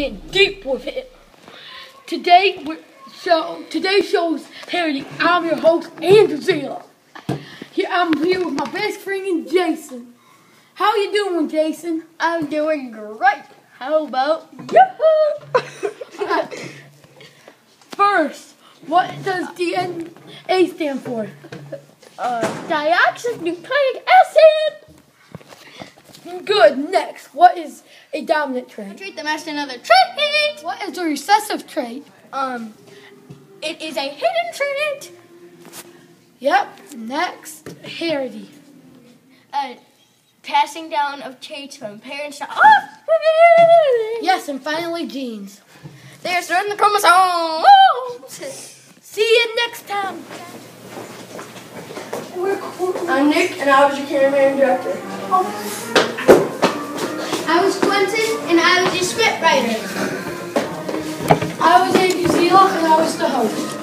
get deep with it. Today, so today's show is parody. I'm your host, Andrew Zila. Here, I'm here with my best friend, Jason. How you doing, Jason? I'm doing great. How about you? First, what does DNA stand for? Uh, dioxynucleic acid. Good. Next, what is a dominant trait? Treat them as another trait. What is a recessive trait? Um, it is a hidden trait. Yep. Next, heredity. Uh, passing down of traits from parents to offspring. Yes, and finally, genes. They are stored in the chromosomes. See you next time. I'm Nick, and I was your cameraman and director. And I was your script